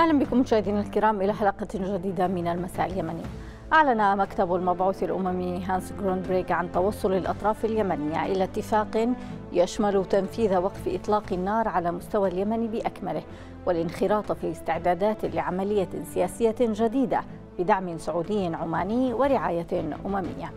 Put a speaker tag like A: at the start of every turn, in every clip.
A: أهلا بكم مشاهدينا الكرام إلى حلقة جديدة من المساء اليمني. أعلن مكتب المبعوث الأممي هانس جروندبريغ عن توصل الأطراف اليمنية إلى اتفاق يشمل تنفيذ وقف إطلاق النار على مستوى اليمن بأكمله والانخراط في استعدادات لعملية سياسية جديدة بدعم سعودي عماني ورعاية أممية.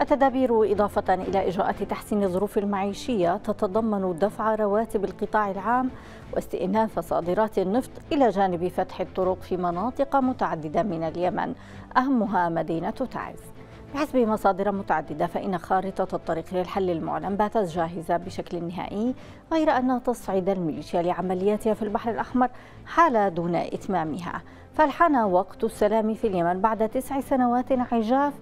A: التدابير إضافة إلى إجراءات تحسين الظروف المعيشية تتضمن دفع رواتب القطاع العام واستئناف صادرات النفط إلى جانب فتح الطرق في مناطق متعددة من اليمن أهمها مدينة تعز بحسب مصادر متعددة فإن خارطة الطريق للحل المعلن باتت جاهزة بشكل نهائي غير أن تصعيد الميليشيا لعملياتها في البحر الأحمر حال دون إتمامها. فالحان وقت السلام في اليمن بعد تسع سنوات عجاف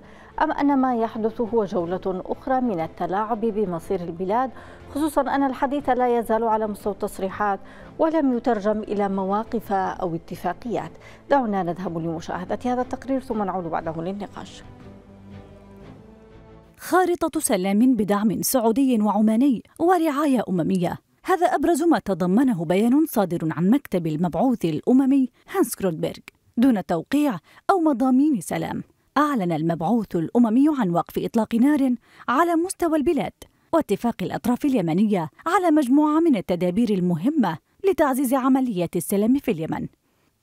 A: أم أن ما يحدث هو جولة أخرى من التلاعب بمصير البلاد خصوصا أن الحديث لا يزال على مستوى التصريحات ولم يترجم إلى مواقف أو اتفاقيات. دعونا نذهب لمشاهدة هذا التقرير ثم نعود بعده للنقاش.
B: خارطة سلام بدعم سعودي وعماني ورعاية أممية. هذا أبرز ما تضمنه بيان صادر عن مكتب المبعوث الأممي هانس كرونبرغ دون توقيع أو مضامين سلام أعلن المبعوث الأممي عن وقف إطلاق نار على مستوى البلاد واتفاق الأطراف اليمنية على مجموعة من التدابير المهمة لتعزيز عملية السلام في اليمن.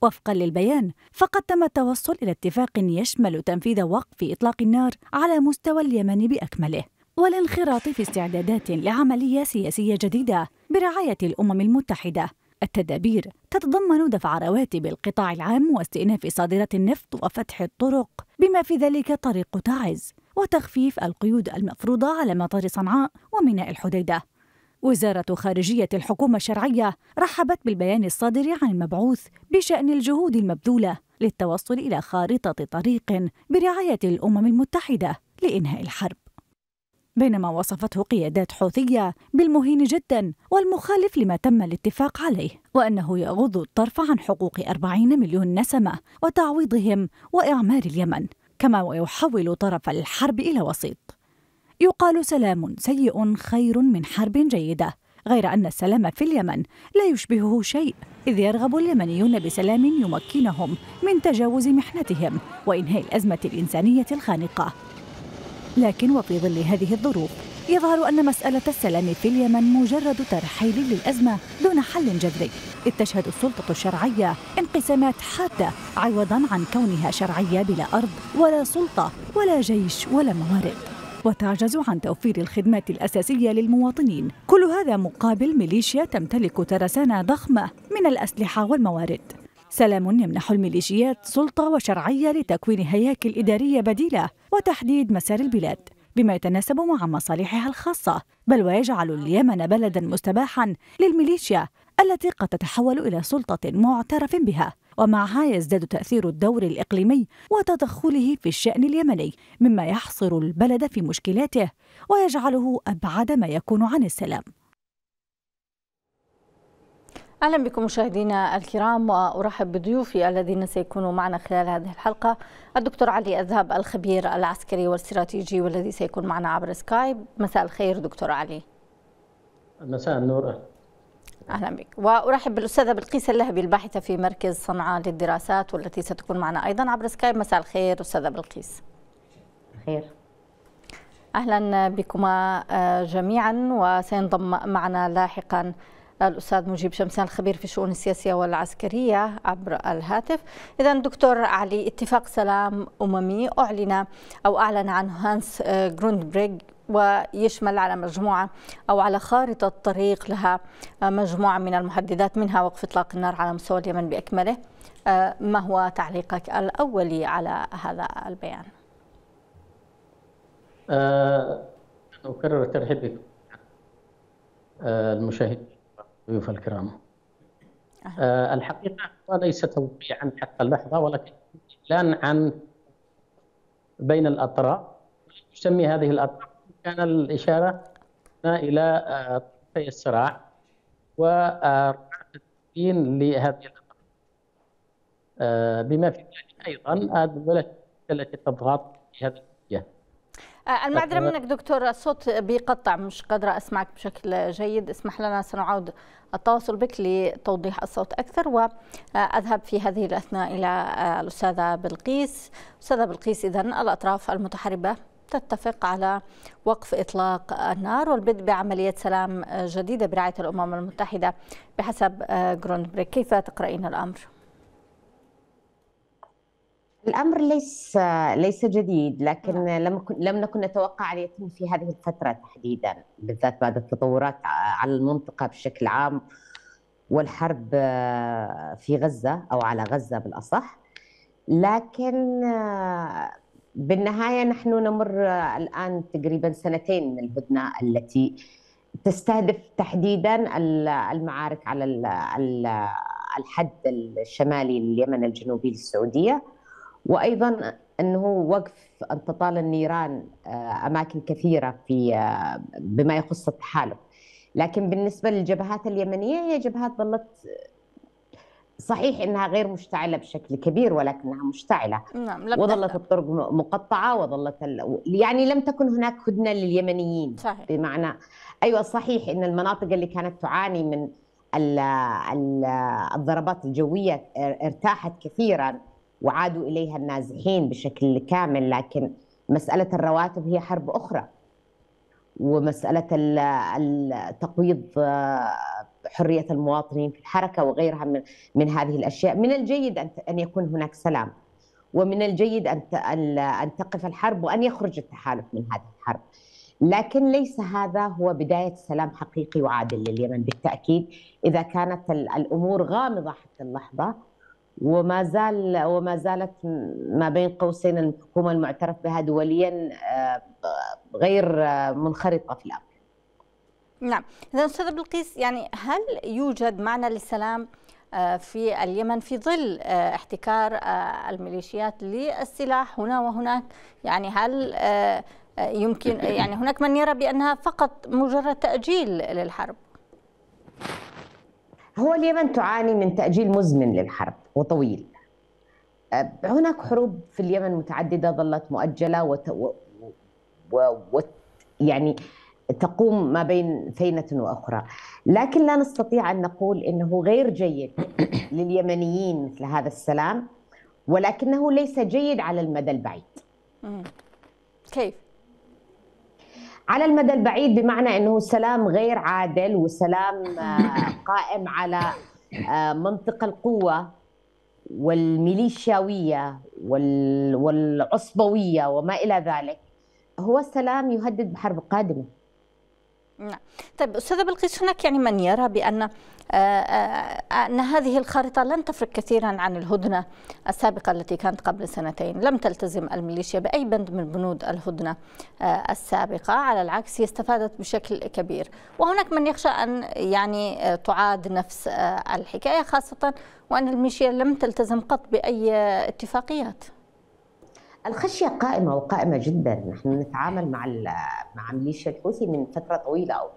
B: وفقا للبيان فقد تم التوصل إلى اتفاق يشمل تنفيذ وقف إطلاق النار على مستوى اليمن بأكمله والانخراط في استعدادات لعملية سياسية جديدة برعاية الأمم المتحدة. التدابير تتضمن دفع رواتب القطاع العام واستئناف صادرات النفط وفتح الطرق بما في ذلك طريق تعز وتخفيف القيود المفروضة على مطار صنعاء وميناء الحديدة. وزارة خارجية الحكومة الشرعية رحبت بالبيان الصادر عن المبعوث بشأن الجهود المبذولة للتوصل إلى خارطة طريق برعاية الأمم المتحدة لإنهاء الحرب. بينما وصفته قيادات حوثية بالمهين جدا والمخالف لما تم الاتفاق عليه وأنه يغض الطرف عن حقوق أربعين مليون نسمة وتعويضهم وإعمار اليمن كما ويحول طرف الحرب إلى وسيط. يقال سلام سيء خير من حرب جيدة غير أن السلام في اليمن لا يشبهه شيء إذ يرغب اليمنيون بسلام يمكنهم من تجاوز محنتهم وإنهاء الأزمة الإنسانية الخانقة. لكن وفي ظل هذه الظروف يظهر أن مسألة السلام في اليمن مجرد ترحيل للأزمة دون حل جذري إذ تشهد السلطة الشرعية انقسامات حادة عوضا عن كونها شرعية بلا أرض ولا سلطة ولا جيش ولا موارد. وتعجز عن توفير الخدمات الأساسية للمواطنين. كل هذا مقابل ميليشيا تمتلك ترسانة ضخمة من الأسلحة والموارد. سلام يمنح الميليشيات سلطة وشرعية لتكوين هياكل إدارية بديلة وتحديد مسار البلاد بما يتناسب مع مصالحها الخاصة. بل ويجعل اليمن بلدا مستباحا للميليشيا التي قد تتحول إلى سلطة معترف بها. ومعها يزداد تأثير الدور الإقليمي وتدخله في الشأن اليمني مما يحصر البلد في مشكلاته ويجعله أبعد ما يكون عن السلام.
A: أهلا بكم مشاهدينا الكرام وأرحب بضيوفي الذين سيكونوا معنا خلال هذه الحلقة. الدكتور علي أذهب الخبير العسكري والاستراتيجي والذي سيكون معنا عبر سكايب. مساء الخير دكتور علي.
C: مساء النور.
A: أهلا بك. وأرحب بالأستاذة بلقيس اللهبي الباحثة في مركز صنعاء للدراسات والتي ستكون معنا أيضا عبر سكايب. مساء الخير أستاذة بلقيس.
D: خير.
A: أهلا بكما جميعا. وسينضم معنا لاحقا الأستاذ مجيب شمسان الخبير في الشؤون السياسية والعسكرية عبر الهاتف. إذا دكتور علي اتفاق سلام أممي أعلن أو أعلن عنه هانس جروندبريغ ويشمل على مجموعة أو على خارطة طريق لها مجموعة من المحددات منها وقف إطلاق النار على مستوى اليمن بأكمله. ما هو تعليقك الأولي على هذا البيان؟
C: أه أكرر الترحيب بكم المشاهدين ضيوف الكرام. أه الحقيقة ليس توقيعا حتى اللحظة ولكن إعلان عن بين الأطراف تسمي هذه الأطراف كان الإشارة إلى طرفي الصراع ورعاة الدين لهذه أه بما في ذلك أيضا الدولة التي تضغط في هذه الاتجاه.
A: آه، المعذرة منك دكتور الصوت بيقطع مش قادرة أسمعك بشكل جيد. اسمح لنا سنعود التواصل بك لتوضيح الصوت أكثر وأذهب في هذه الأثناء إلى آه، الأستاذة بلقيس. أستاذة بلقيس إذا الأطراف المتحربة تتفق على وقف إطلاق النار والبدء بعملية سلام جديدة برعاية الأمم المتحدة بحسب جروندبريك كيف تقرأين الأمر؟
D: الأمر ليس ليس جديد لكن نعم. لم لم نكن نتوقع أن يتم في هذه الفترة تحديدا بالذات بعد التطورات على المنطقة بشكل عام والحرب في غزة أو على غزة بالأصح لكن بالنهاية نحن نمر الآن تقريبا سنتين من الهدنة التي تستهدف تحديدا المعارك على الحد الشمالي لليمن الجنوبي للسعودية. وأيضا أنه وقف انتطال النيران آه، أماكن كثيرة في آه، بما يخص التحالف. لكن بالنسبة للجبهات اليمنية هي جبهات ظلت صحيح إنها غير مشتعلة بشكل كبير ولكنها مشتعلة. نعم وظلت الطرق مقطعة وظلت ال... يعني لم تكن هناك هدنة لليمنيين. صحيح. بمعنى أيوه صحيح إن المناطق اللي كانت تعاني من ال... ال... الضربات الجوية ارتاحت كثيرا وعادوا إليها النازحين بشكل كامل لكن مسألة الرواتب هي حرب أخرى. ومسألة التقويض حرية المواطنين في الحركة وغيرها من من هذه الأشياء. من الجيد ان أن يكون هناك سلام ومن الجيد أن أن تقف الحرب وأن يخرج التحالف من هذه الحرب. لكن ليس هذا هو بداية سلام حقيقي وعادل لليمن. بالتأكيد إذا كانت الأمور غامضة حتى اللحظة وما زال وما زالت ما بين قوسين الحكومة المعترف بها دوليا آه، غير آه، منخرطة في الأمر.
A: نعم، إذا أستاذة بلقيس يعني هل يوجد معنى للسلام آه، في اليمن في ظل احتكار الميليشيات للسلاح هنا وهناك؟ يعني هل يمكن يعني هناك من يرى بأنها فقط مجرد تأجيل للحرب؟
D: هو اليمن تعاني من تأجيل مزمن للحرب وطويل. هناك حروب في اليمن متعددة ظلت مؤجلة وت... و... و... و... يعني تقوم ما بين فينة وأخرى. لكن لا نستطيع أن نقول إنه غير جيد لليمنيين مثل هذا السلام ولكنه ليس جيد على المدى البعيد.
A: كيف؟
D: على المدى البعيد بمعنى إنه سلام غير عادل وسلام آه، قائم على آه، منطق القوة والميليشياوية والعصبوية وما إلى ذلك. هو سلام يهدد بحرب قادمة.
A: نعم. طيب أستاذة بلقيس هناك يعني من يرى بأن آه، آه، أن هذه الخارطة لن تفرق كثيرا عن الهدنة السابقة التي كانت قبل سنتين، لم تلتزم الميليشيا بأي بند من بنود الهدنة آه، السابقة، على العكس هي استفادت بشكل كبير، وهناك من يخشى أن يعني تعاد نفس الحكاية خاصة وأن الميليشيا لم تلتزم قط بأي اتفاقيات.
D: الخشية قائمة وقائمة جدا، نحن نتعامل مع مع ميليشيا الحوثي من فترة طويلة أو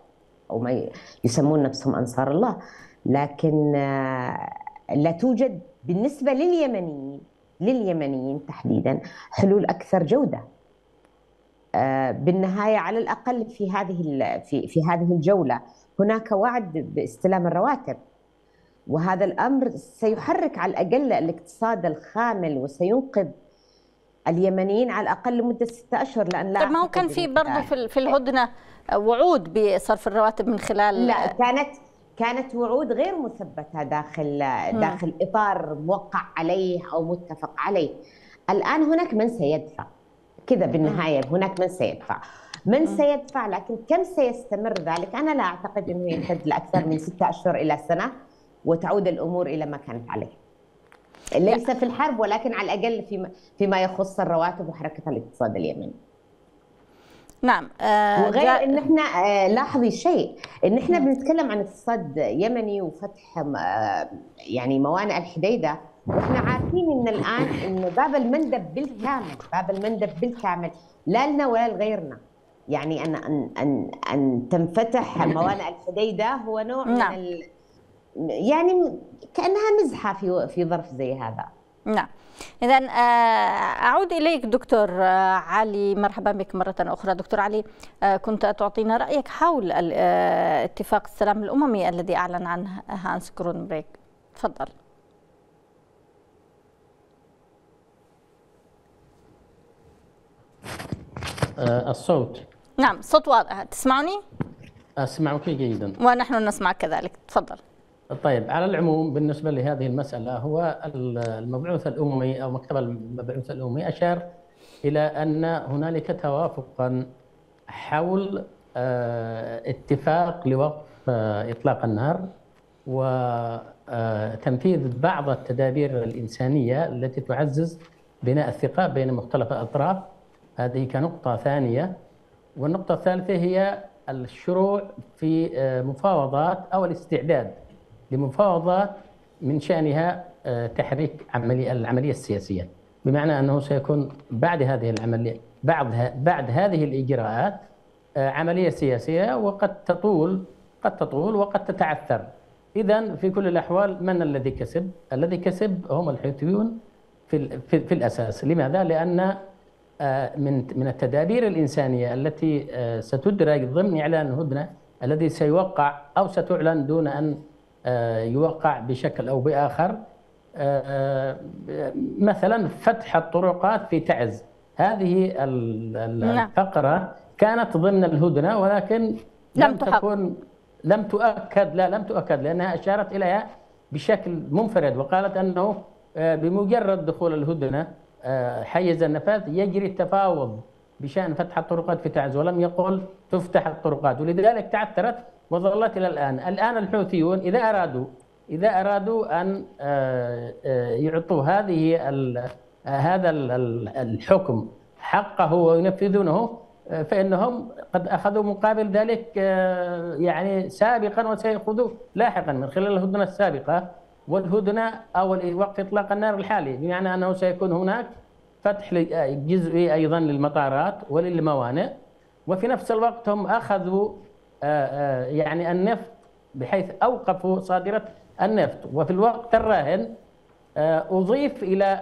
D: أو ما يسمون نفسهم أنصار الله، لكن آه، لا توجد بالنسبة لليمنيين لليمنيين تحديدا حلول أكثر جودة. آه، بالنهاية على الأقل في هذه في في هذه الجولة هناك وعد باستلام الرواتب. وهذا الأمر سيحرك على الأقل الاقتصاد الخامل وسينقذ اليمنيين على الأقل لمدة ستة أشهر
A: لأن لا طيب ما هو كان في برضه في, في الهدنة وعود بصرف الرواتب من خلال
D: لا كانت كانت وعود غير مثبتة داخل داخل إطار موقع عليه أو متفق عليه. الآن هناك من سيدفع. كذا بالنهاية هناك من سيدفع. من سيدفع لكن كم سيستمر ذلك؟ أنا لا أعتقد إنه يمتد لأكثر من ستة أشهر إلى سنة وتعود الأمور إلى ما كانت عليه. ليس في الحرب ولكن على الأقل فيما فيما يخص الرواتب وحركة الاقتصاد اليمني.
A: نعم
D: آه وغير جا... إن إحنا آه لاحظي شيء إن إحنا بنتكلم عن اقتصاد يمني وفتح آه يعني موانئ الحديدة وإحنا عارفين إن الآن إن باب المندب بالكامل باب المندب بالكامل لا لنا ولا لغيرنا. يعني ان ان ان, أن تنفتح موانئ الحديدة هو نوع نعم. من ال... يعني كأنها مزحة في في ظرف زي هذا.
A: نعم. إذا آه، أعود إليك دكتور آه، علي. مرحبا بك مرة أخرى. دكتور علي آه، كنت تعطينا رأيك حول اتفاق السلام الأممي الذي أعلن عنه هانس جروندبريغ. تفضل.
C: الصوت.
A: نعم صوت واضح. تسمعني؟
C: أسمعك جيدا.
A: ونحن نسمع كذلك. تفضل.
C: طيب على العموم بالنسبة لهذه المسألة هو المبعوث الأممي أو مكتب المبعوث الأممي أشار إلى أن هنالك توافقا حول آه، اتفاق لوقف آه، إطلاق النار وتنفيذ آه، بعض التدابير الإنسانية التي تعزز بناء الثقة بين مختلف الأطراف. هذه كنقطة ثانية. والنقطة الثالثة هي الشروع في مفاوضات أو الاستعداد لمفاوضات من شأنها آه، تحريك عملية العملية السياسية بمعنى أنه سيكون بعد هذه العملية بعد بعد هذه الإجراءات آه، عملية سياسية وقد تطول قد تطول وقد تتعثر إذا في كل الأحوال من الذي كسب؟ الذي كسب هم الحوثيون في, في, في الأساس لماذا؟ لأن آه، من من التدابير الإنسانية التي ستدرج ضمن إعلان الهدنة الذي سيوقع أو ستعلن دون أن يوقع بشكل أو بآخر آه، مثلا فتح الطرقات في تعز. هذه نعم. الفقرة كانت ضمن الهدنة ولكن لم, لم تكن لم تؤكد لا لم تؤكد لأنها أشارت اليها بشكل منفرد وقالت أنه آه، بمجرد دخول الهدنة حيز النفاذ يجري التفاوض بشأن فتح الطرقات في تعز ولم يقل تفتح الطرقات. ولذلك تعثرت وظلت إلى الآن، الآن الحوثيون إذا أرادوا إذا أرادوا أن آه، آه، يعطوا هذه هذا الحكم حقه وينفذونه آه، فإنهم قد أخذوا مقابل ذلك يعني سابقا وسيأخذوه لاحقا من خلال الهدنة السابقة والهدنة أو وقت إطلاق النار الحالي بمعنى أنه سيكون هناك فتح جزئي أيضا للمطارات وللموانئ وفي نفس الوقت هم آه، آه، يعني النفط بحيث اوقفوا صادرة النفط وفي الوقت الراهن آه، أضيف إلى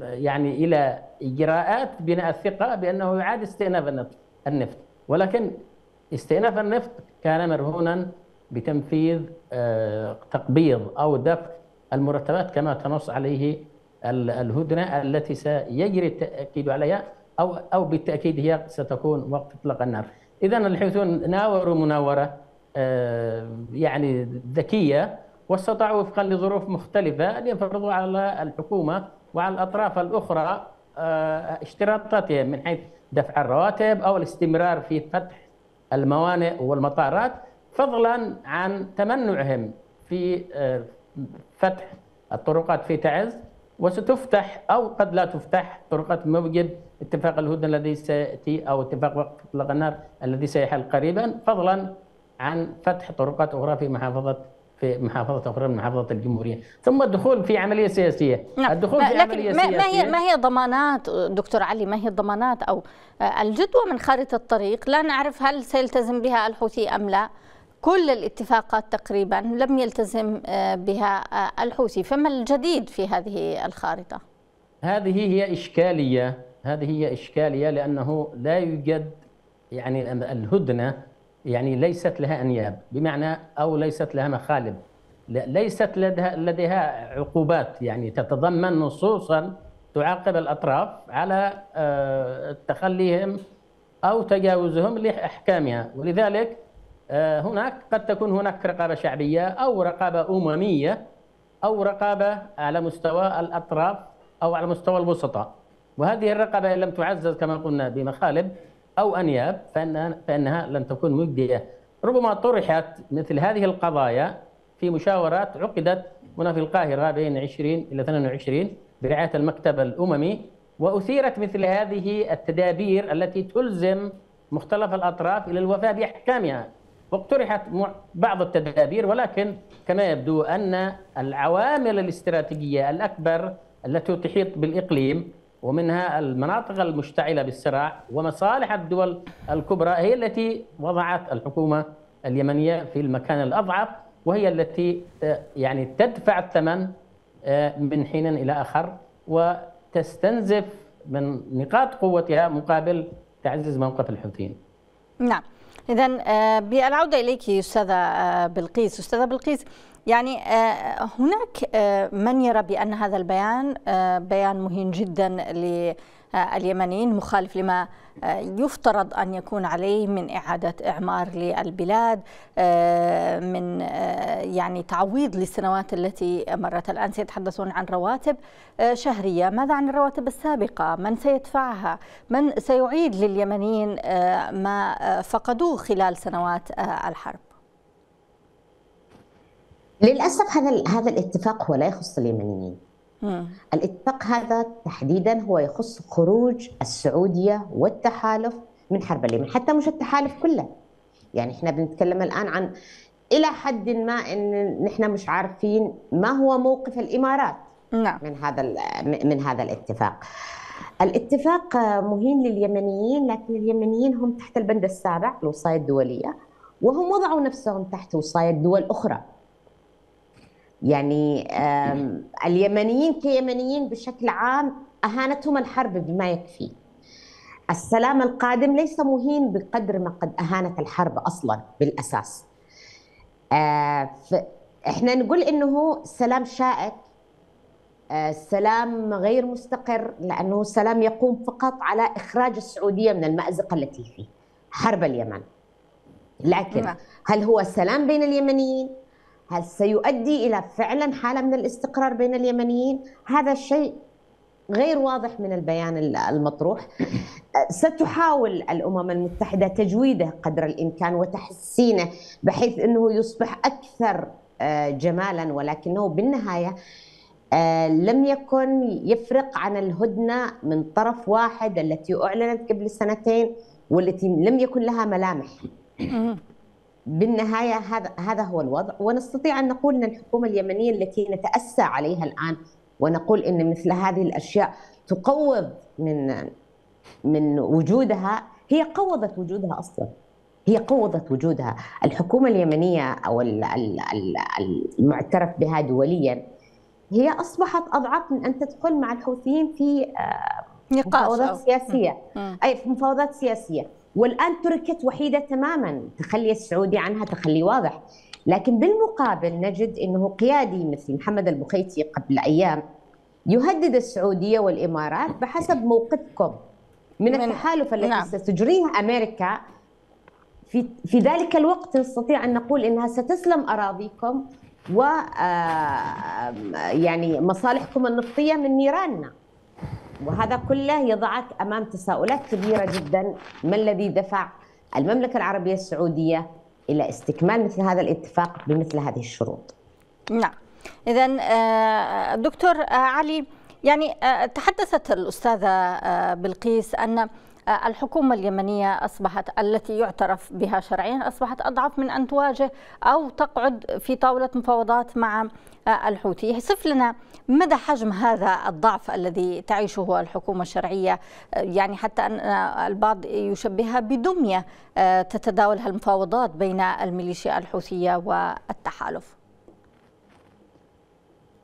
C: يعني إلى إجراءات بناء الثقة بأنه يعاد استئناف النفط النفط ولكن استئناف النفط كان مرهونا بتنفيذ تقبيض أو دفع المرتبات كما تنص عليه الهدنة التي سيجري التأكيد عليها أو أو بالتأكيد هي ستكون وقت إطلاق النار. اذا الحوثيون ناوروا مناوره آه، يعني ذكية واستطاعوا وفقا لظروف مختلفة أن يفرضوا على الحكومة وعلى الأطراف الأخرى آه، اشتراطاتهم من حيث دفع الرواتب أو الاستمرار في فتح الموانئ والمطارات فضلا عن تمنعهم في آه، فتح الطرقات في تعز وستفتح أو قد لا تفتح طرقات موجب اتفاق الهدنة الذي سيأتي أو اتفاق وقف إطلاق النار الذي سيحل قريبا فضلا عن فتح طرقات أخرى في محافظه في محافظة أخرى من محافظة الجمهورية. ثم الدخول في عملية سياسية.
A: نعم. الدخول في لكن عملية ما سياسية ما هي ما هي ضمانات دكتور علي ما هي الضمانات أو الجدوى من خارطة الطريق؟ لا نعرف هل سيلتزم بها الحوثي أم لا. كل الاتفاقات تقريبا لم يلتزم آه، بها آه، الحوثي. فما الجديد في هذه الخارطة؟
C: هذه هي إشكالية هذه هي إشكالية لأنه لا يوجد يعني الهدنة يعني ليست لها أنياب بمعنى أو ليست لها مخالب. ليست لديها, لديها عقوبات يعني تتضمن نصوصا تعاقب الأطراف على آه، تخليهم أو تجاوزهم لأحكامها. ولذلك آه، هناك قد تكون هناك رقابة شعبية أو رقابة أممية أو رقابة على مستوى الأطراف أو على مستوى الوسطاء وهذه الرقابة إن لم تعزز كما قلنا بمخالب أو أنياب فإنها, فإنها لن تكون مجدية. ربما طرحت مثل هذه القضايا في مشاورات عقدت هنا في القاهرة بين 20 إلى 22 برعاية المكتب الأممي وأثيرت مثل هذه التدابير التي تلزم مختلف الأطراف إلى الوفاء بأحكامها. واقترحت بعض التدابير ولكن كما يبدو أن العوامل الاستراتيجية الأكبر التي تحيط بالإقليم ومنها المناطق المشتعلة بالصراع ومصالح الدول الكبرى هي التي وضعت الحكومة اليمنية في المكان الأضعف وهي التي يعني تدفع الثمن من حين إلى آخر وتستنزف من نقاط قوتها مقابل تعزيز موقف الحوثيين.
A: نعم. اذا بالعودة إليك أستاذة بلقيس، أستاذة بلقيس يعني هناك من يرى بأن هذا البيان بيان مهم جدا اليمنيين مخالف لما آه، يفترض أن يكون عليه من إعادة إعمار للبلاد آه، من آه، يعني تعويض للسنوات التي مرت. الآن سيتحدثون عن رواتب شهرية. ماذا عن الرواتب السابقة؟ من سيدفعها؟ من سيعيد لليمنيين ما فقدوه خلال سنوات الحرب؟
D: للأسف هذا هذا الاتفاق هو لا يخص اليمنيين. الاتفاق هذا تحديدا هو يخص خروج السعودية والتحالف من حرب اليمن حتى مش التحالف كله. يعني إحنا بنتكلم الآن عن إلى حد ما إن نحن مش عارفين ما هو موقف الإمارات نعم. من هذا من هذا الاتفاق. الاتفاق مهين لليمنيين لكن اليمنيين هم تحت البند السابع الوصايه الدولية وهم وضعوا نفسهم تحت وصايه دول أخرى. يعني اليمنيين كيمنيين بشكل عام أهانتهم الحرب بما يكفي. السلام القادم ليس مهين بقدر ما قد أهانت الحرب أصلا بالأساس. آه، إحنا نقول إنه سلام شائك آه، سلام غير مستقر لأنه سلام يقوم فقط على إخراج السعودية من المأزق التي فيه حرب اليمن. لكن نعم. هل هو سلام بين اليمنيين؟ هل سيؤدي إلى فعلا حالة من الاستقرار بين اليمنيين؟ هذا الشيء غير واضح من البيان المطروح. ستحاول الأمم المتحدة تجويده قدر الإمكان وتحسينه بحيث إنه يصبح أكثر آه، جمالا ولكنه بالنهاية آه، لم يكن يفرق عن الهدنة من طرف واحد التي أعلنت قبل سنتين والتي لم يكن لها ملامح. بالنهاية هذا هذا هو الوضع ونستطيع أن نقول إن الحكومة اليمنية التي نتأسى عليها الآن ونقول إن مثل هذه الأشياء تقوض من من وجودها هي قوضت وجودها أصلا. هي قوضت وجودها. الحكومة اليمنية أو المعترف بها دوليا هي أصبحت أضعف من أن تدخل مع الحوثيين في آه، مفاوضات سياسية. أي في مفاوضات سياسية. والآن تركت وحيدة تماما. تخلي السعودي عنها تخلي واضح. لكن بالمقابل نجد إنه قيادي مثل محمد البخيتي قبل أيام يهدد السعودية والإمارات بحسب موقفكم من, من التحالف التي نعم. ستجريه أمريكا. في في ذلك الوقت نستطيع أن نقول إنها ستسلم أراضيكم و آه، يعني مصالحكم النفطية من نيراننا. وهذا كله يضعك أمام تساؤلات كبيرة جدا ما الذي دفع المملكة العربية السعودية إلى استكمال مثل هذا الاتفاق بمثل هذه الشروط.
A: نعم. اذا آه، دكتور آه، علي يعني آه، تحدثت الأستاذة بلقيس أن الحكومة اليمنية أصبحت التي يعترف بها شرعيا أصبحت أضعف من أن تواجه أو تقعد في طاولة مفاوضات مع الحوثي. صف لنا مدى حجم هذا الضعف الذي تعيشه الحكومة الشرعية يعني حتى أن البعض يشبهها بدمية تتداولها المفاوضات بين الميليشيا الحوثية والتحالف.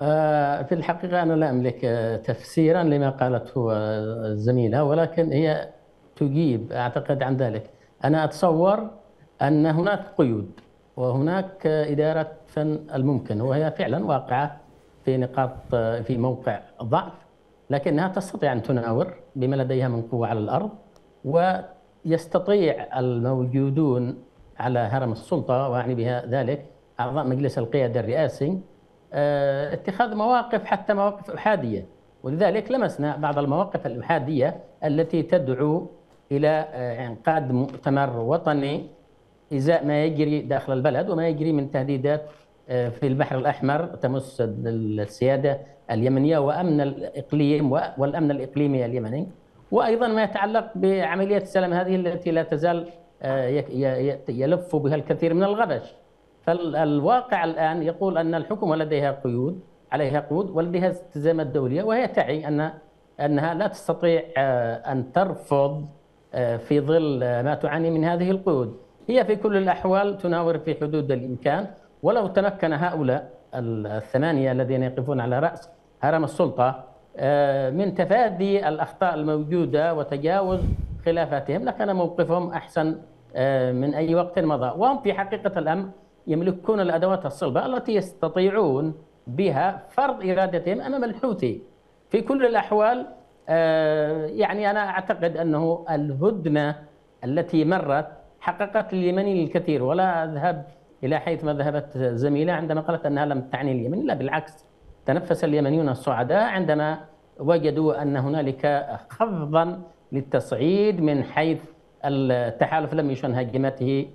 C: آه، في الحقيقة أنا لا أملك تفسيرا لما قالته الزميلة ولكن هي تجيب أعتقد عن ذلك. أنا أتصور أن هناك قيود وهناك إدارة فن الممكن وهي فعلا واقعة في نقاط في موقع ضعف لكنها تستطيع أن تناور بما لديها من قوة على الأرض ويستطيع الموجودون على هرم السلطة وأعني بها ذلك أعضاء مجلس القيادة الرئاسي آه، اتخاذ مواقف حتى مواقف احاديه ولذلك لمسنا بعض المواقف الإحادية التي تدعو إلى آه، إنقاذ مؤتمر وطني إزاء ما يجري داخل البلد وما يجري من تهديدات آه، في البحر الأحمر تمس السيادة اليمنية وأمن الإقليم والأمن الإقليمي اليمني. وأيضا ما يتعلق بعملية السلام هذه التي لا تزال آه، يلف بها الكثير من الغبش. فالواقع الآن يقول أن الحكومة لديها قيود عليها قيود ولديها التزامات دولية وهي تعي أن أنها لا تستطيع أن ترفض في ظل ما تعاني من هذه القيود. هي في كل الأحوال تناور في حدود الإمكان. ولو تمكن هؤلاء الثمانية الذين يقفون على رأس هرم السلطة آه، من تفادي الأخطاء الموجودة وتجاوز خلافاتهم لكان موقفهم أحسن آه، من أي وقت مضى. وهم في حقيقة الأمر يملكون الأدوات الصلبة التي يستطيعون بها فرض إرادتهم أمام الحوثي. في كل الأحوال آه، يعني أنا أعتقد أنه الهدنة التي مرت حققت لليمني الكثير ولا أذهب إلى حيث ما ذهبت زميلة عندما قالت أنها لم تعني اليمن لا بالعكس. تنفس اليمنيون السعداء عندما وجدوا أن هنالك خفضا للتصعيد من حيث التحالف لم يشن هجمته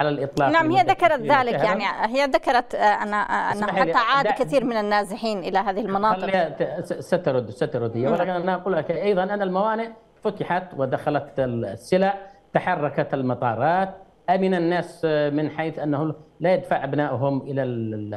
C: على الإطلاق
A: نعم هي ذكرت ذلك يعني. هي ذكرت أن أن حتى عاد كثير من النازحين إلى هذه المناطق.
C: سترد سترد هي. ولكن أنا أقول لك أيضا أن الموانئ فتحت ودخلت السلع تحركت المطارات أمن الناس من حيث انه لا يدفع أبنائهم إلى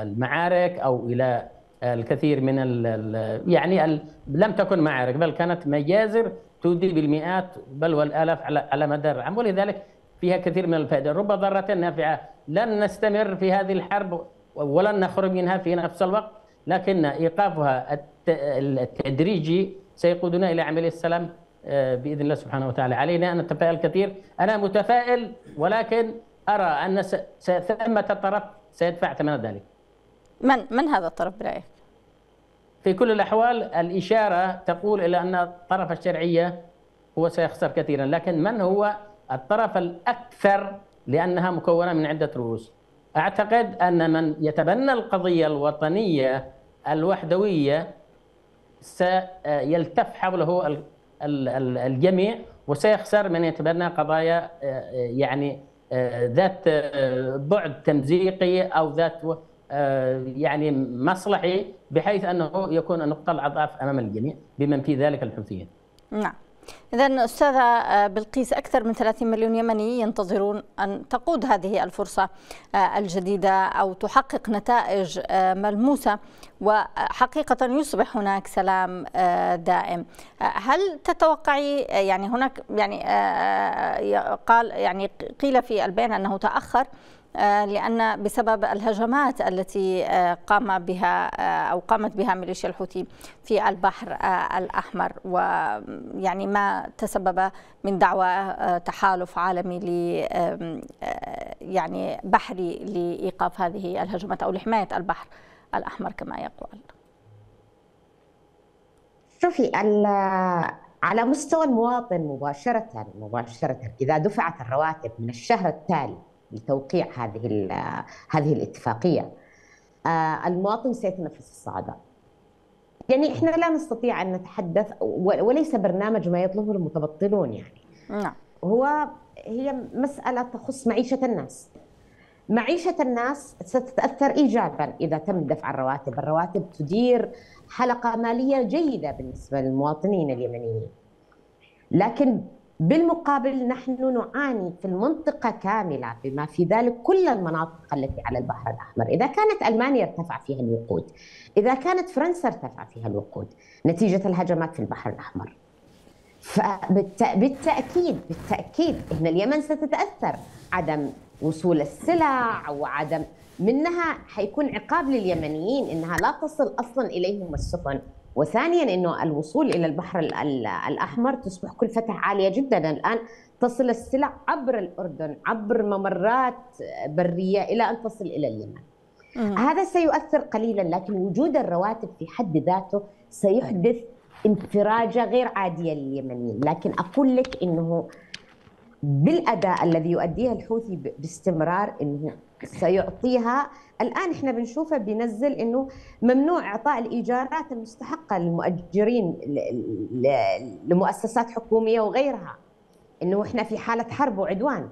C: المعارك أو إلى الكثير من ال يعني ال لم تكن معارك بل كانت مجازر تودي بالمئات بل والآلاف على على مدار العام. ولذلك فيها كثير من الفائدة. رب ضارة نافعة. لن نستمر في هذه الحرب ولن نخرج منها في نفس الوقت لكن إيقافها التدريجي سيقودنا إلى عمليه السلام آه، بإذن الله سبحانه وتعالى. علينا أن نتفائل كثير أنا متفائل ولكن أرى أن ثمه طرف سيدفع ثمن ذلك.
A: من من هذا الطرف برأيك؟
C: في كل الأحوال الإشارة تقول إلى أن الطرف الشرعية هو سيخسر كثيرا لكن من هو الطرف الأكثر لأنها مكونة من عدة رؤوس أعتقد أن من يتبنى القضية الوطنية الوحدوية سيلتف حوله الجميع وسيخسر من يتبنى قضايا يعني ذات بعد تمزيقي أو ذات آه، يعني مصلحي بحيث أنه يكون النقطة الأضعف أمام الجميع بمن في ذلك الحوثيين.
A: نعم. إذا أستاذة آه، بلقيس أكثر من 30 مليون يمني ينتظرون أن تقود هذه الفرصة آه، الجديدة أو تحقق نتائج ملموسة وحقيقة يصبح هناك سلام دائم. هل تتوقعي يعني هناك يعني قال يعني قيل في البيان أنه تأخر آه، لأن بسبب الهجمات التي آه، قام بها آه، أو قامت بها ميليشيا الحوثي في البحر الأحمر ويعني ما تسبب من دعوى تحالف عالمي ل يعني بحري لإيقاف هذه الهجمات أو لحماية البحر الأحمر كما يقال
D: شوفي على مستوى المواطن مباشرة مباشرة إذا دفعت الرواتب من الشهر التالي لتوقيع هذه هذه الاتفاقية. آه، المواطن سيتنفس الصعداء يعني إحنا لا نستطيع أن نتحدث وليس برنامج ما يطلبه المتبطلون يعني. نعم. هو هي مسألة تخص معيشة الناس. معيشة الناس ستتأثر ايجابا إذا تم دفع الرواتب، الرواتب تدير حلقة مالية جيدة بالنسبة للمواطنين اليمنيين. لكن بالمقابل نحن نعاني في المنطقة كاملة بما في ذلك كل المناطق التي على البحر الأحمر. إذا كانت ألمانيا ارتفع فيها الوقود إذا كانت فرنسا ارتفع فيها الوقود نتيجة الهجمات في البحر الأحمر. فبالتأكيد بالتأكيد إن اليمن ستتأثر عدم وصول السلع وعدم منها حيكون عقاب لليمنيين إنها لا تصل أصلا إليهم السفن. وثانيا إنه الوصول إلى البحر الأحمر تصبح كلفته عالية جدا. الآن تصل السلع عبر الأردن عبر ممرات برية إلى أن تصل إلى اليمن. هذا سيؤثر قليلا لكن وجود الرواتب في حد ذاته سيحدث انفراجة غير عادية لليمنيين، لكن أقول لك إنه بالأداء الذي يؤديه الحوثي باستمرار إنه سيعطيها. الآن إحنا بنشوفه بينزل إنه ممنوع إعطاء الإيجارات المستحقة للمؤجرين لمؤسسات حكومية وغيرها. إنه إحنا في حالة حرب وعدوان.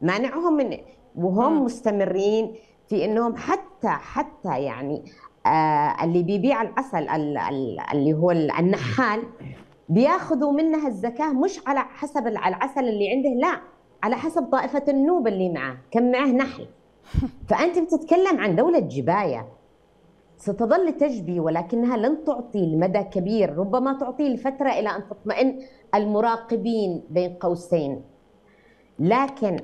D: مانعهم من وهم مستمرين في إنهم حتى حتى يعني آه اللي بيبيع العسل اللي هو النحال بياخذوا منها الزكاة مش على حسب العسل اللي عنده لا. على حسب طائفة النوب اللي معه. كم معه نحل. فأنت بتتكلم عن دولة جباية. ستظل تجبي ولكنها لن تعطي لمدى كبير ربما تعطي لفتره إلى أن تطمئن المراقبين بين قوسين. لكن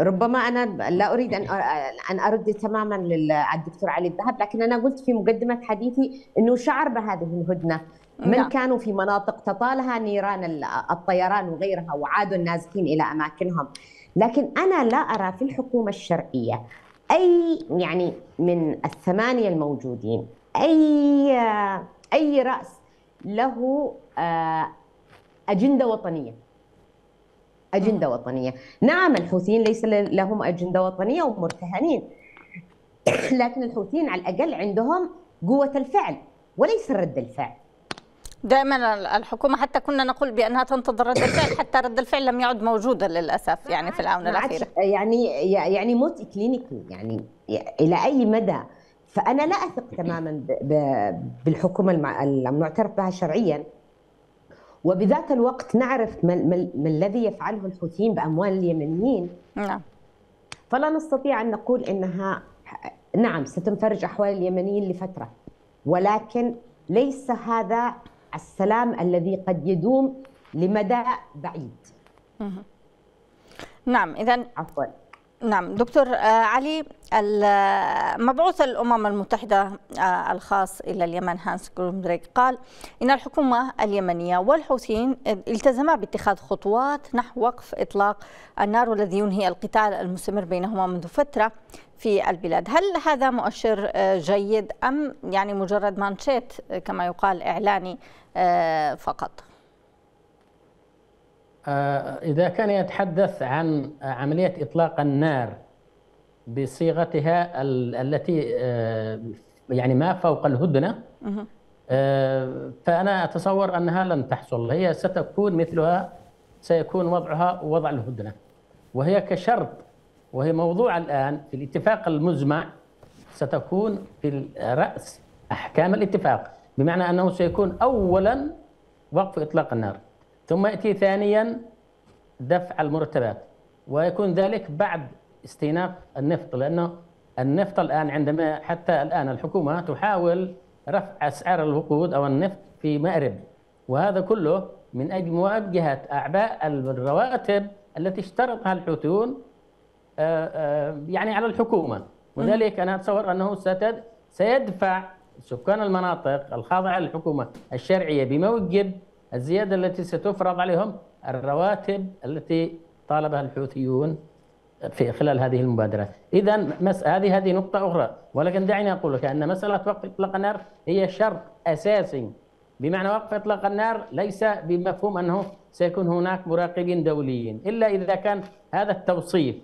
D: ربما أنا لا أريد أن أن أرد تماما للدكتور علي الذهب لكن أنا قلت في مقدمة حديثي إنه شعر بهذه الهدنة. من نعم. كانوا في مناطق تطالها نيران الطيران وغيرها وعادوا النازحين إلى أماكنهم. لكن أنا لا أرى في الحكومة الشرعيه أي يعني من الثمانية الموجودين أي أي رأس له آه، أجندة وطنية. أجندة وطنية. نعم الحوثيين ليس لهم أجندة وطنية ومرتهنين. لكن الحوثيين على الأقل عندهم قوة الفعل وليس رد الفعل.
A: دائما الحكومة حتى كنا نقول بأنها تنتظر رد الفعل حتى رد الفعل لم يعد موجودا للأسف يعني في الآونة الأخيرة
D: يعني يعني موت كلينيكي يعني إلى أي مدى؟ فأنا لا أثق تماما بالحكومة المعترف بها شرعيا. وبذات الوقت نعرف ما, الذي يفعله الحوثيين بأموال اليمنيين. نعم. فلا نستطيع أن نقول إنها نعم ستنفرج أحوال اليمنيين لفترة. ولكن ليس هذا السلام الذي قد يدوم لمدى بعيد.
A: نعم إذا عفوا. نعم دكتور آه، علي مبعوث الأمم المتحدة آه، الخاص إلى اليمن هانس جروندبريغ قال إن الحكومة اليمنية والحوثيين التزما باتخاذ خطوات نحو وقف إطلاق النار والذي ينهي القتال المستمر بينهما منذ فترة في البلاد هل هذا مؤشر آه، جيد أم يعني مجرد مانشيت كما يقال إعلاني فقط؟
C: آه، إذا كان يتحدث عن عملية إطلاق النار بصيغتها التي آه، يعني ما فوق الهدنة آه، فأنا أتصور أنها لن تحصل. هي ستكون مثلها سيكون وضعها وضع الهدنة. وهي كشرط وهي موضوع الآن في الاتفاق المزمع ستكون في رأس أحكام الاتفاق بمعنى أنه سيكون أولا وقف إطلاق النار. ثم يأتي ثانيا دفع المرتبات ويكون ذلك بعد استئناف النفط لأنه النفط الآن عندما حتى الآن الحكومة تحاول رفع أسعار الوقود أو النفط في مأرب وهذا كله من أجل مواجهة أعباء الرواتب التي اشترطها الحوثيون آه، آه، يعني على الحكومة. وذلك أنا أتصور أنه سيدفع سكان المناطق الخاضعة للحكومة الشرعية بموجب الزيادة التي ستفرض عليهم الرواتب التي طالبها الحوثيون في خلال هذه المبادرة. إذا مس... هذه هذه نقطة أخرى. ولكن دعني أقول لك أن مسألة وقف إطلاق النار هي شرط أساسي. بمعنى وقف إطلاق النار ليس بمفهوم أنه سيكون هناك مراقبين دوليين. إلا إذا كان هذا التوصيف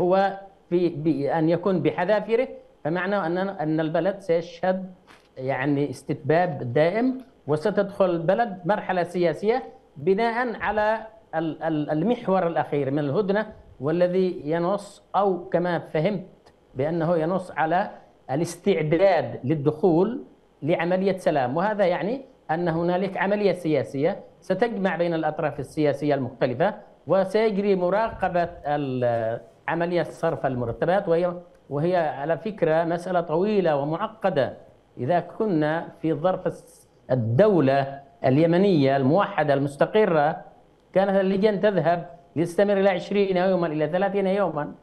C: هو في بأن يكون بحذافيره فمعنى أن أن البلد سيشهد يعني استتباب دائم وستدخل البلد مرحلة سياسية بناء على المحور الأخير من الهدنة والذي ينص أو كما فهمت بأنه ينص على الاستعداد للدخول لعملية سلام. وهذا يعني أن هنالك عملية سياسية ستجمع بين الأطراف السياسية المختلفة وسيجري مراقبة عملية صرف المرتبات وهي وهي على فكرة مسألة طويلة ومعقدة. إذا كنا في ظرف الدولة اليمنية الموحدة المستقرة كانت اللجان تذهب لتستمر إلى 20 يوما إلى 30 يوما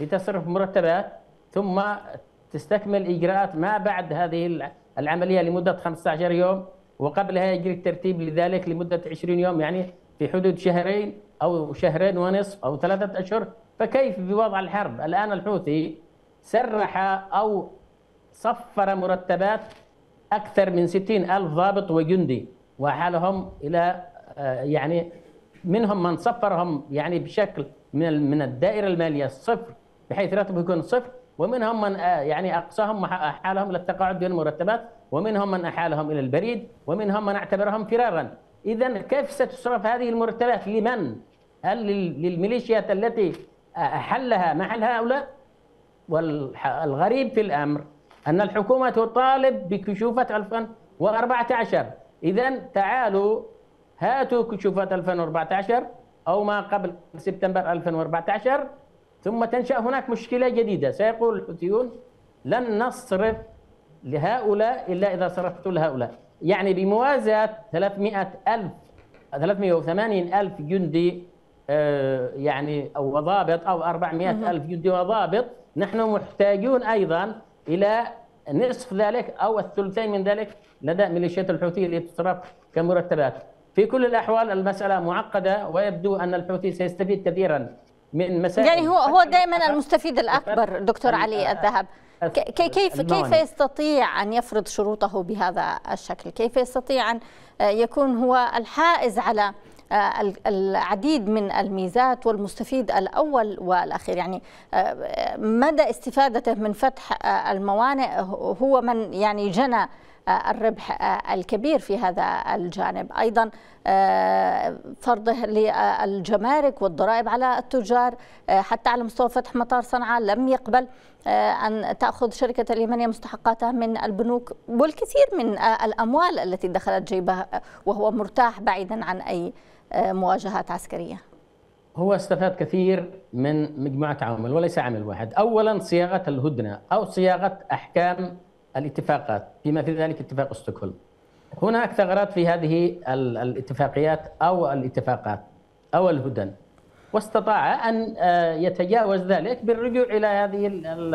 C: لتصرف مرتبات ثم تستكمل إجراءات ما بعد هذه العملية لمدة 15 يوم وقبلها يجري الترتيب لذلك لمدة 20 يوم يعني في حدود شهرين أو شهرين ونصف أو ثلاثة أشهر. فكيف بوضع الحرب؟ الآن الحوثي سرح أو صفر مرتبات أكثر من ستين ألف ضابط وجندي وحالهم إلى آه، يعني منهم من صفرهم يعني بشكل من من الدائرة المالية الصفر بحيث راتبه يكون صفر ومنهم من آه، يعني أقصاهم حالهم للتقاعد دون مرتبات ومنهم من أحالهم إلى البريد ومنهم من اعتبرهم فرارا إذا كيف ستصرف هذه المرتبات لمن؟ هل للميليشيات التي أحلها محل هؤلاء؟ والغريب في الأمر أن الحكومة تطالب بكشوفة 2014 إذا تعالوا هاتوا كشوفات 2014 أو ما قبل سبتمبر 2014 ثم تنشأ هناك مشكلة جديدة. سيقول الحوثيون لن نصرف لهؤلاء إلا إذا صرفت لهؤلاء. يعني بموازاة 300 ألف 380 ألف جندي يعني أو ضابط أو 400 ألف جندي وضابط نحن محتاجون أيضا إلى نصف ذلك أو الثلثين من ذلك لدى ميليشيات الحوثي اللي تصرف كمرتبات. في كل الأحوال المسألة معقدة ويبدو أن الحوثي سيستفيد كثيرا من مسائل
A: يعني هو هو دائما المستفيد الأكبر دكتور علي الذهب. كيف كيف يستطيع أن يفرض شروطه بهذا الشكل؟ كيف يستطيع أن يكون هو الحائز على العديد من الميزات والمستفيد الأول والأخير. يعني مدى استفادته من فتح الموانئ هو من يعني جنى الربح الكبير في هذا الجانب. أيضا فرضه للجمارك والضرائب على التجار. حتى على مستوى فتح مطار صنعاء لم يقبل أن تأخذ شركة اليمنية مستحقاتها من البنوك والكثير من الأموال التي دخلت جيبه وهو مرتاح بعيدا عن أي مواجهات عسكرية؟
C: هو استفاد كثير من مجموعة عوامل وليس عامل واحد. أولا صياغة الهدنة أو صياغة أحكام الاتفاقات بما في ذلك اتفاق ستوكهولم. هناك ثغرات في هذه الاتفاقيات أو الاتفاقات أو الهدن. واستطاع أن يتجاوز ذلك بالرجوع إلى هذه ال ال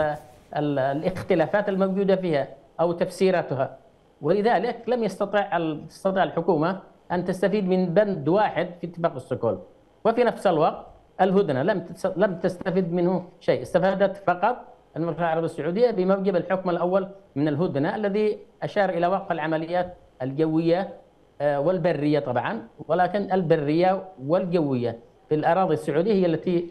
C: ال الاختلافات الموجودة فيها أو تفسيراتها. ولذلك لم يستطع تستطيع الحكومة أن تستفيد من بند واحد في اتفاق ستوكهولم وفي نفس الوقت الهدنة لم لم تستفد منه شيء. استفادت فقط المملكة العربية السعودية بموجب الحكم الأول من الهدنة الذي أشار إلى وقف العمليات الجوية والبرية طبعا. ولكن البرية والجوية في الأراضي السعودية هي التي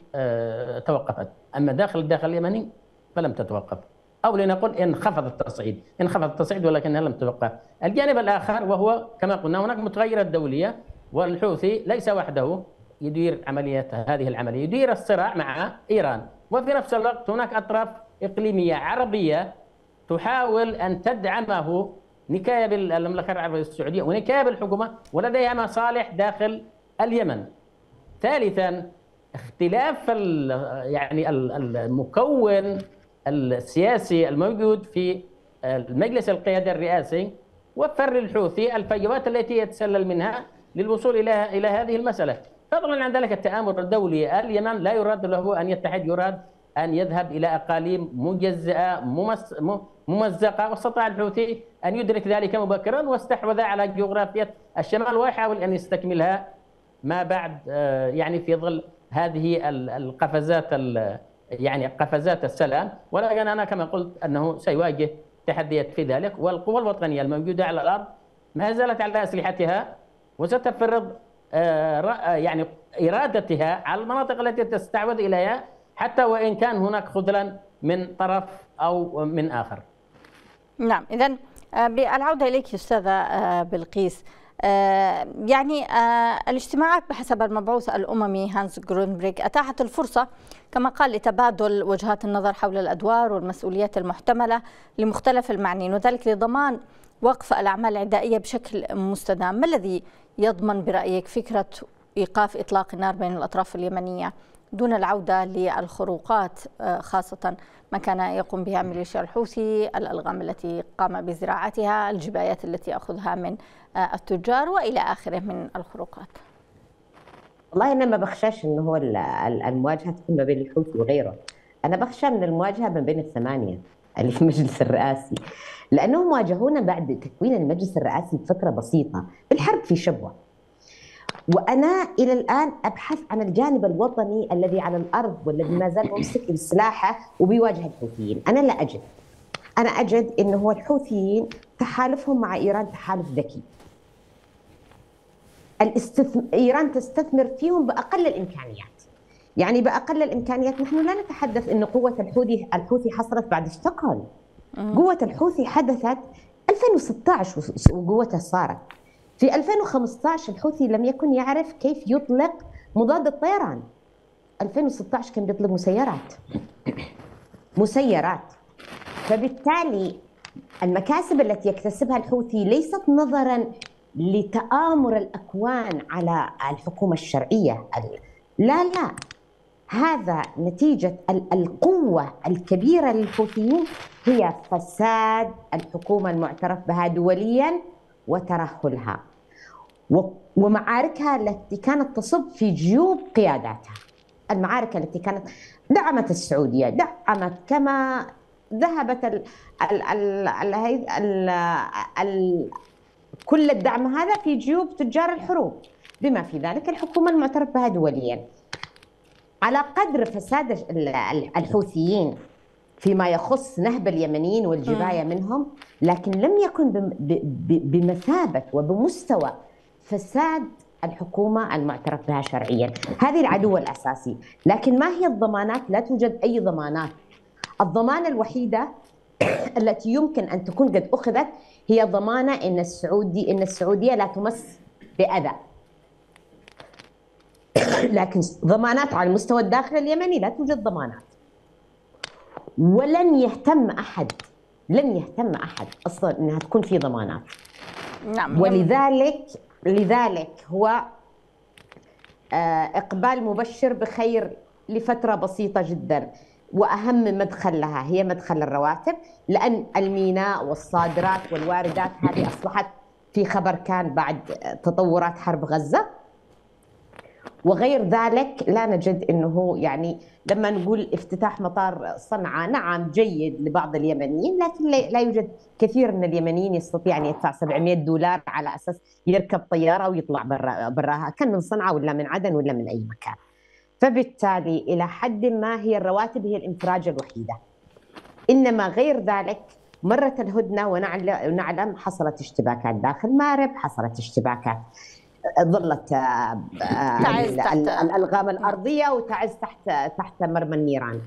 C: توقفت. أما داخل الداخل اليمني فلم تتوقف. أو لنقول انخفض التصعيد انخفض التصعيد ولكنها لم تتوقف الجانب الآخر وهو كما قلنا هناك متغيرات دولية والحوثي ليس وحده يدير عملية هذه العملية يدير الصراع مع إيران. وفي نفس الوقت هناك أطراف إقليمية عربية تحاول أن تدعمه نكاية بالمملكة العربية السعودية ونكاية بالحكومة ولديها مصالح داخل اليمن. ثالثا اختلاف يعني المكون السياسي الموجود في المجلس القيادي الرئاسي وفر للحوثي الفجوات التي يتسلل منها للوصول إلى إلى هذه المسألة. فضلا عن ذلك التآمر الدولي اليمن لا يراد له أن يتحد يراد أن يذهب إلى أقاليم مجزئه ممزقة واستطاع الحوثي أن يدرك ذلك مبكرا واستحوذ على جغرافيا الشمال ويحاول أن يستكملها ما بعد يعني في ظل هذه القفزات يعني قفزات السلام ولكن أنا كما قلت أنه سيواجه تحديات في ذلك والقوى الوطنية الموجودة على الأرض ما زالت على أسلحتها وستفرض يعني إرادتها على المناطق التي تستعوذ إليها حتى وإن كان هناك خذلان من طرف أو من آخر.
A: نعم اذا بالعودة إليك أستاذة بلقيس يعني الاجتماعات بحسب المبعوث الأممي هانس جروندبريغ أتاحت الفرصة كما قال لتبادل وجهات النظر حول الأدوار والمسؤوليات المحتملة لمختلف المعنيين وذلك لضمان وقف الأعمال العدائية بشكل مستدام، ما الذي يضمن برأيك فكرة إيقاف إطلاق النار بين الأطراف اليمنية؟ دون العودة للخروقات خاصة ما كان يقوم بها ميليشيا الحوثي، الألغام التي قام بزراعتها، الجبايات التي اخذها من التجار وإلى آخره من الخروقات.
D: والله أنا ما بخشاش إنه هو المواجهة تكون ما بين الحوثي وغيره. أنا بخشى من المواجهة ما بين الثمانية اللي في المجلس الرئاسي. لأنهم واجهونا بعد تكوين المجلس الرئاسي بفتره بسيطة، الحرب في شبوة. وأنا إلى الآن أبحث عن الجانب الوطني الذي على الأرض والذي ما زال ممسك بسلاحه وبيواجه الحوثيين، أنا لا أجد. أنا أجد انه هو الحوثيين تحالفهم مع إيران تحالف ذكي. الاستثم... إيران تستثمر فيهم بأقل الإمكانيات. يعني بأقل الإمكانيات نحن لا نتحدث إن قوة الحوثي الحوثي حصلت بعد اشتغل. قوة الحوثي حدثت 2016 وقوتها صارت. في 2015 الحوثي لم يكن يعرف كيف يطلق مضاد الطيران. 2016 كان بيطلق مسيرات. مسيرات. فبالتالي المكاسب التي يكتسبها الحوثي ليست نظرا لتآمر الأكوان على الحكومة الشرعية. لا لا. هذا نتيجة القوة الكبيرة للحوثيين هي فساد الحكومة المعترف بها دوليا وترهلها. ومعاركها التي كانت تصب في جيوب قياداتها. المعارك التي كانت دعمت السعودية دعمت كما ذهبت ال ال ال ال ال كل الدعم هذا في جيوب تجار الحروب. بما في ذلك الحكومة المعترف بها دوليا. على قدر فساد الحوثيين فيما يخص نهب اليمنيين والجباية منهم لكن لم يكن بمثابة وبمستوى فساد الحكومة المعترف بها شرعيا. هذه العدو الأساسي. لكن ما هي الضمانات؟ لا توجد أي ضمانات. الضمانة الوحيدة التي يمكن أن تكون قد أخذت هي ضمانة أن السعودي أن السعودية لا تمس بأذى. لكن ضمانات على المستوى الداخلي اليمني لا توجد ضمانات. ولن يهتم أحد لن يهتم أحد أصلا إنها تكون في ضمانات. نعم. ولذلك لذلك هو آه، إقبال مبشر بخير لفترة بسيطة جدا وأهم مدخل لها هي مدخل الرواتب لأن الميناء والصادرات والواردات هذه أصبحت في خبر كان بعد تطورات حرب غزة. وغير ذلك لا نجد إنه يعني لما نقول افتتاح مطار صنعاء نعم جيد لبعض اليمنيين لكن لا يوجد كثير من اليمنيين يستطيع أن يدفع 700 دولار على أساس يركب طيارة ويطلع برا براها كان من صنعاء ولا من عدن ولا من أي مكان. فبالتالي إلى حد ما هي الرواتب هي الانفراجه الوحيدة. إنما غير ذلك مرت الهدنة ونعلم حصلت اشتباكات داخل مارب، حصلت اشتباكات ظلت آه، آه، الألغام الأرضية وتعز تحت تحت مرمى النيران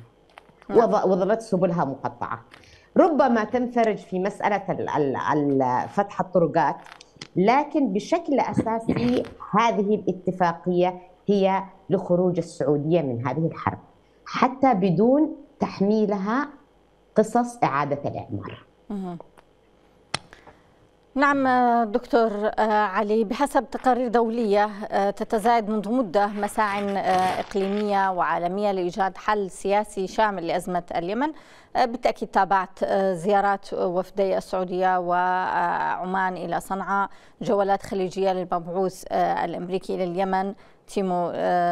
D: نعم. وظلت سبلها مقطعة ربما تنفرج في مسألة فتح الطرقات لكن بشكل أساسي هذه الاتفاقية هي لخروج السعودية من هذه الحرب حتى بدون تحميلها قصص إعادة الإعمار.
A: نعم دكتور آه، علي بحسب تقارير دولية آه، تتزايد منذ مدة مساع آه، إقليمية وعالمية لإيجاد حل سياسي شامل لأزمة اليمن بالتأكيد تابعت زيارات وفدي السعودية وعمان إلى صنعاء جولات خليجية للمبعوث الأمريكي إلى اليمن تيم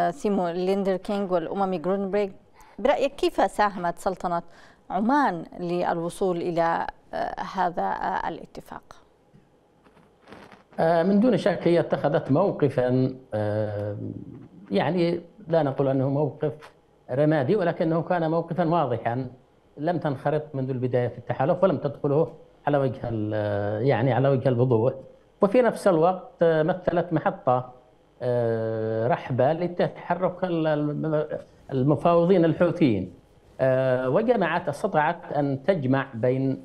A: تيم ليندركينغ والأممي غروندبرغ برأيك كيف ساهمت سلطنة عمان للوصول إلى هذا الاتفاق؟
C: آه، من دون شك هي اتخذت موقفا آه، يعني لا نقول أنه موقف رمادي ولكنه كان موقفا واضحا لم تنخرط منذ البداية في التحالف ولم تدخله على وجه يعني على وجه الوضوح. وفي نفس الوقت مثلت محطة آه، رحبة لتحرك المفاوضين الحوثيين. وجمعت استطاعت أن تجمع بين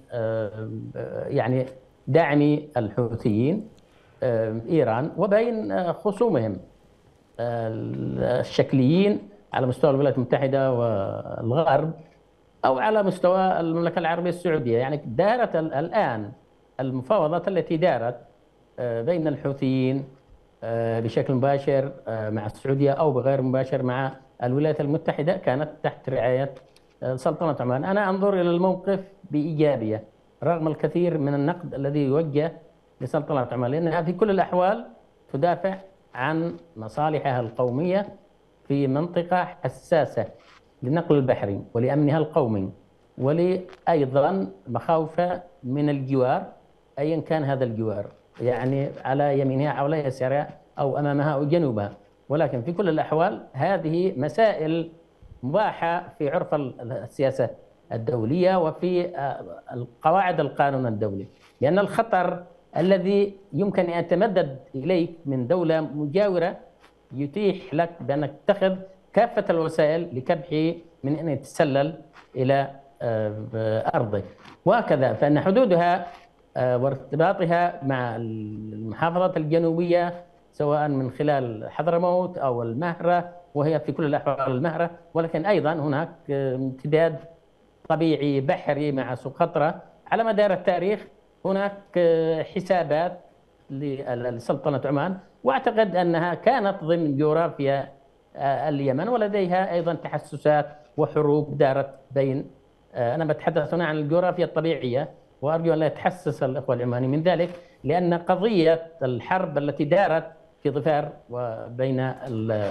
C: يعني دعم الحوثيين آه، إيران وبين آه، خصومهم آه، الشكليين على مستوى الولايات المتحدة والغرب أو على مستوى المملكة العربية السعودية. يعني دارت الآن المفاوضات التي دارت بين الحوثيين بشكل مباشر مع السعودية أو بغير مباشر مع الولايات المتحدة كانت تحت رعاية سلطنة عمان، أنا أنظر إلى الموقف بإيجابية رغم الكثير من النقد الذي يوجه لسلطنة عمان لأنها في كل الأحوال تدافع عن مصالحها القومية في منطقة حساسة للنقل البحري ولأمنها القومي ولأيضا مخاوفها من الجوار أيا كان هذا الجوار يعني على يمينها أو يسارها أو أمامها أو جنوبها. ولكن في كل الأحوال هذه مسائل مباحة في عرف السياسة الدولية وفي قواعد القانون الدولي. لأن الخطر الذي يمكن أن يتمدد إليك من دولة مجاورة يتيح لك بأنك تتخذ كافة الوسائل لكبح من أن يتسلل إلى آه، أرضك وهكذا فإن حدودها آه، وارتباطها مع المحافظات الجنوبية سواء من خلال حضرموت أو المهرة وهي في كل الأحوال المهرة ولكن أيضا هناك آه، امتداد طبيعي بحري مع سقطرة على مدار التاريخ هناك آه، حسابات لسلطنة عمان واعتقد أنها كانت ضمن جغرافيا آه، اليمن ولديها أيضا تحسسات وحروب دارت بين آه، أنا بتحدث هنا عن الجغرافيا الطبيعية وأرجو أن لا يتحسس الإخوة العمانيين من ذلك لأن قضية الحرب التي دارت في ظفار وبين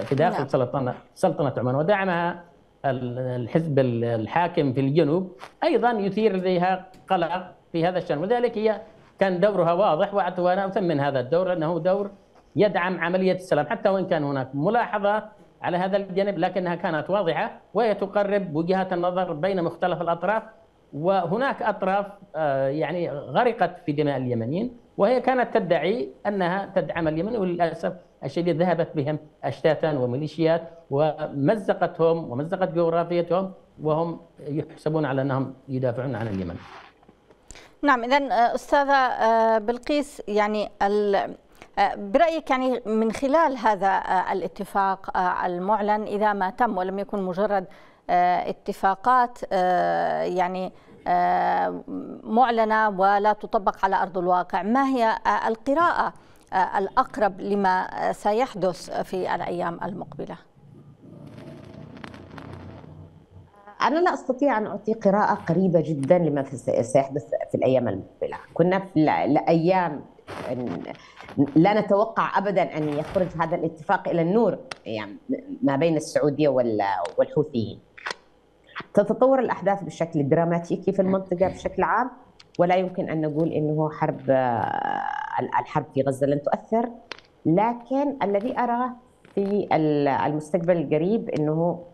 C: في داخل نعم. سلطنة سلطنة عمان ودعمها الحزب الحاكم في الجنوب أيضا يثير لديها قلق في هذا الشأن ولذلك هي كان دورها واضح وأنا اثمن هذا الدور أنه دور يدعم عملية السلام حتى وإن كان هناك ملاحظة على هذا الجانب لكنها كانت واضحة وهي تقرب وجهات النظر بين مختلف الأطراف وهناك أطراف آه، يعني غرقت في دماء اليمنيين وهي كانت تدعي أنها تدعم اليمن وللأسف الشديد ذهبت بهم أشتاتا وميليشيات ومزقتهم ومزقت جغرافيتهم وهم يحسبون على أنهم يدافعون عن اليمن.
A: نعم اذا آه، أستاذة آه، بلقيس يعني برأيك يعني من خلال هذا الاتفاق المعلن إذا ما تم ولم يكن مجرد اتفاقات يعني معلنة ولا تطبق على أرض الواقع ما هي القراءة الأقرب لما سيحدث في الأيام المقبلة؟
D: أنا لا أستطيع أن أعطي قراءة قريبة جدا لما سيحدث في الأيام المقبلة. كنا في الأيام لا نتوقع ابدا أن يخرج هذا الاتفاق إلى النور يعني ما بين السعودية والحوثيين. تتطور الأحداث بشكل دراماتيكي في المنطقة بشكل عام ولا يمكن أن نقول إنه حرب الحرب في غزة لن تؤثر. لكن الذي أراه في المستقبل القريب إنه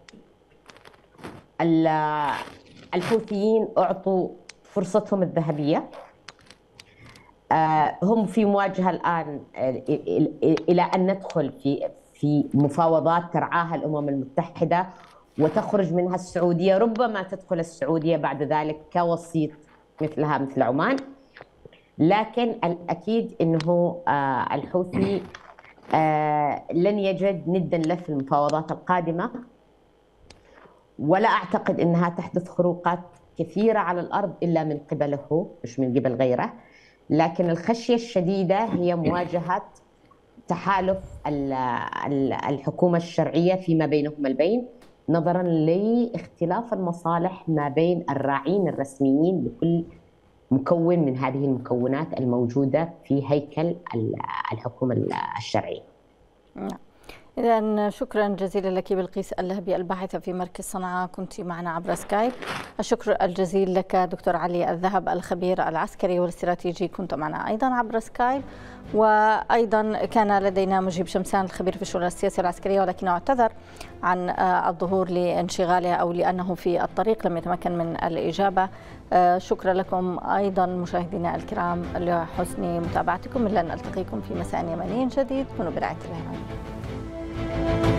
D: الحوثيين أعطوا فرصتهم الذهبية. آه، هم في مواجهة الآن آه، إلى أن ندخل في في مفاوضات ترعاها الأمم المتحدة وتخرج منها السعودية. ربما تدخل السعودية بعد ذلك كوسيط مثلها مثل عمان. لكن الأكيد إنه آه، الحوثي لن يجد ندا له في المفاوضات القادمة. ولا أعتقد إنها تحدث خروقات كثيرة على الأرض إلا من قبله مش من قبل غيره لكن الخشية الشديدة هي مواجهة تحالف الحكومة الشرعية فيما بينهم البين نظرا لاختلاف المصالح ما بين الراعين الرسميين لكل مكون من هذه المكونات الموجودة في هيكل الحكومة
A: الشرعية. إذا شكرا جزيلا لك بلقيس اللهبي الباحثة في مركز صنعاء كنت معنا عبر سكايب. الشكر الجزيل لك دكتور علي الذهب الخبير العسكري والاستراتيجي كنت معنا أيضا عبر سكايب. وأيضا كان لدينا مجيب شمسان الخبير في الشؤون السياسية العسكرية ولكنه اعتذر عن الظهور لانشغاله أو لأنه في الطريق لم يتمكن من الإجابة. شكرا لكم أيضا مشاهدينا الكرام لحسن متابعتكم. إلا أن ألتقيكم في مساء يمني جديد. كونوا برعاية الله. thank you